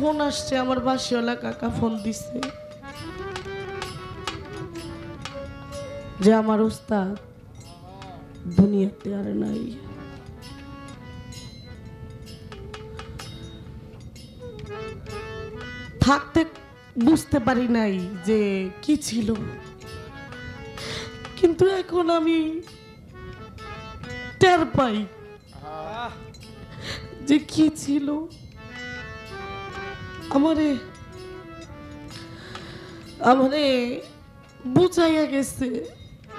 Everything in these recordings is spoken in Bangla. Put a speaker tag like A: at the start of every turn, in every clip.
A: ফোন আসছে আমার বাসিওয়ালা কাকা ফোন দিছে। যে আমার ওস্তাদ দুনিয়াতে আর নাই। থাকতে বুঝতে পারি নাই যে কি ছিল। কিন্তু এখন আমি টের পাই যে কি ছিল। আমারে আমারে বুঝাইয়া গেছে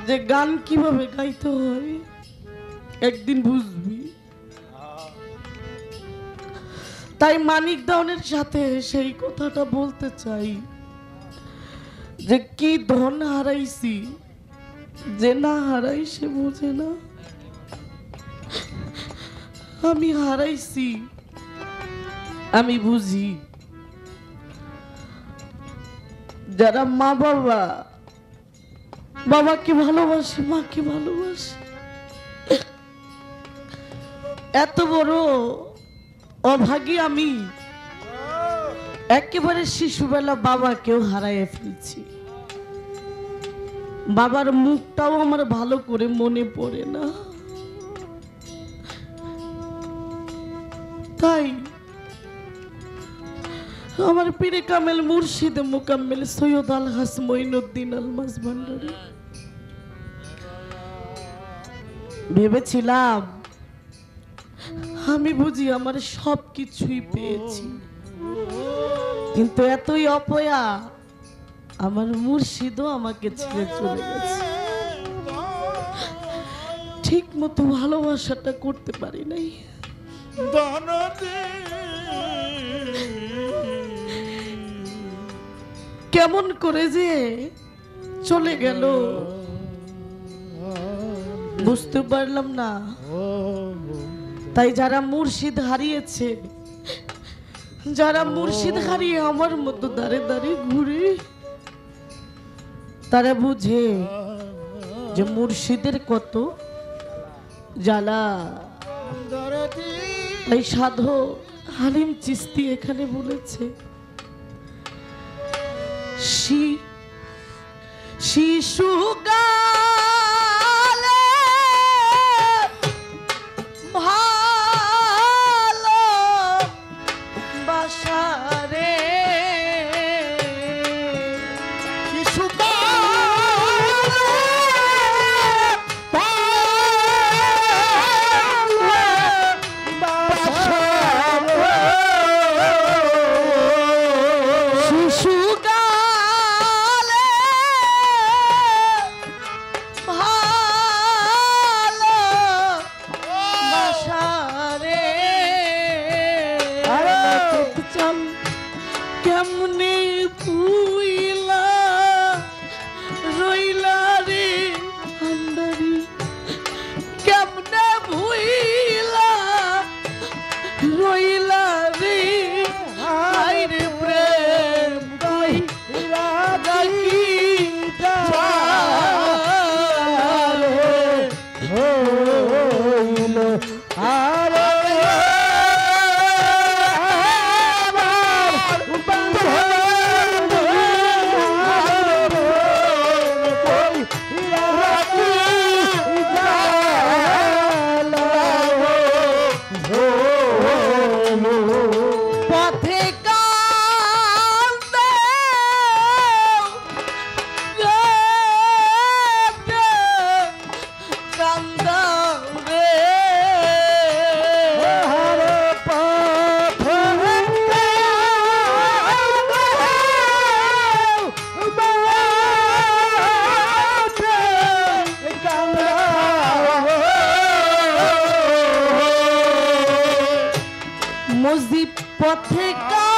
A: যে গান কীভাবে গাইতে হয়, একদিন বুঝবি। তাই মানিক দাউনের সাথে সেই কথাটা বলতে চাই, যে কি ধন হারাইছি, যে না হারাই সে বোঝে না। আমি হারাইছি, আমি বুঝি। যারা মা বাবা, বাবাকে ভালোবাসে, মাকে ভালোবাসে। এত বড় অভাগী আমি। একেবারে শিশুবেলা বাবাকেও হারাইয়ে ফেলছি। বাবার মুখটাও আমার ভালো করে মনে পড়ে না। তাই আমার পীরে কামেল মুর্শিদ মোকাম্মেল সৈয়দ আল হাস মঈনুদ্দিন আলমাস ভান্ডারী। ভেবেছিলাম আমি বুঝি আমার সব কিছুই পেয়েছি। কিন্তু এতই অপয়া আমার মুর্শিদও আমাকে ছেড়ে চলে গেছে। ঠিক মতো ভালোবাসাটা করতে পারি নাই। কেমন করে যে চলে গেল। বুঝতে পারলাম না। তাই যারা মুর্শিদ হারিয়েছে, যারা মুর্শিদ হারিয়ে আমার মতো দাঁড়ে দাঁড়িয়ে ঘুরে, তারা বুঝে যে মুর্শিদের কত জ্বালা। তাই সাধু হালিম চিস্তি এখানে বলেছে te, te enxugar. চল কেমনে পুইলা মসজিদ পথে কান্দে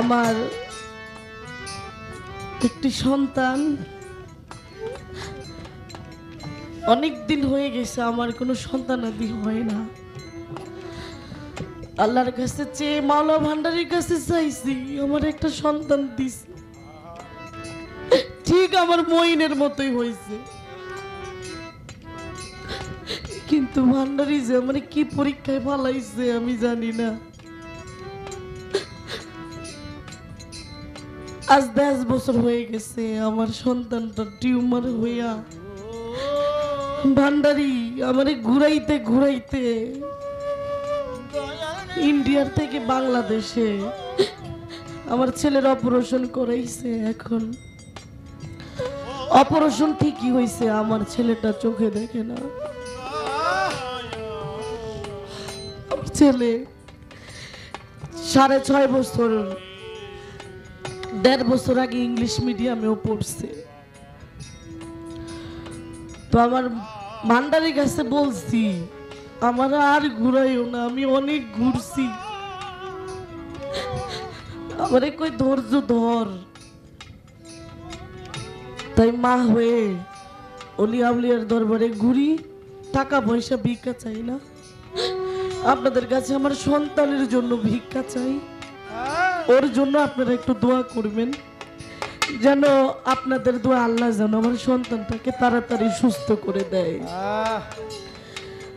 A: আমার একটি সন্তান। অনেক দিন হয়ে গেছে, আমার কোনো সন্তান আদি হয় না। আল্লাহর কাছে চেয়ে, মাওলা ভান্ডারের কাছে চাইছি, আমার একটা সন্তান দিস ঠিক আমার মইনের মতোই হয়েছে। কিন্তু ভান্ডারি যে আমার কি পরীক্ষায় ফালাইছে আমি জানি না। আজ দশ বছর হয়ে গেছে, আমার সন্তানটা টিউমার হইয়া। ভান্ডারি আমারে ঘুরাইতে ঘুরাইতে ইন্ডিয়ার থেকে বাংলাদেশে আমার ছেলের অপারেশন করাইছে এখন। অপারেশন ঠিকই হয়েছে আমার ছেলেটা চোখে দেখে না। ছেলে সাড়ে ছয় বছর দেড় বছর আগে ইংলিশ মিডিয়ামেও পড়ছে। তো আমার ভান্ডারের কাছে বলছি, আমার আর ঘুরাইও না, আমি অনেক ঘুরছি। আমারে কই ধৈর্য ধর। তাই মা হয়ে অলি আউলিয়ার দরবারে ঘুরি, টাকা পয়সা ভিক্ষা চাই না। আপনাদের কাছে আমার সন্তানের জন্য ভিক্ষা চাই। ওর জন্য আপনারা একটু দোয়া করবেন যেন আপনাদের দোয়া আল্লাহ যেন আমার সন্তানটাকে তাড়াতাড়ি সুস্থ করে দেয়।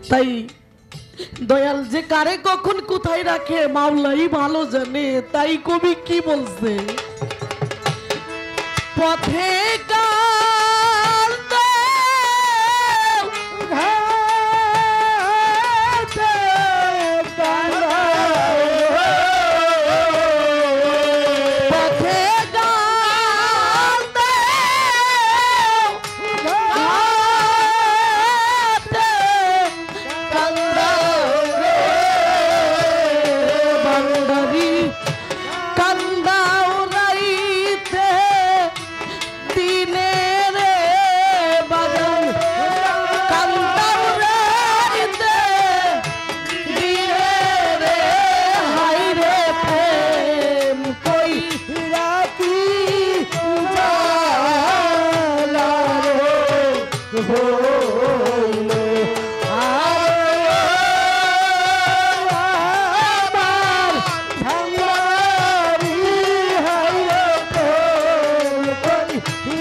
A: তাই দয়াল যে কারে কখন কোথায় রাখে মাওলাই ভালো জানে তাই কবি কি বলছে? পথে কাল কই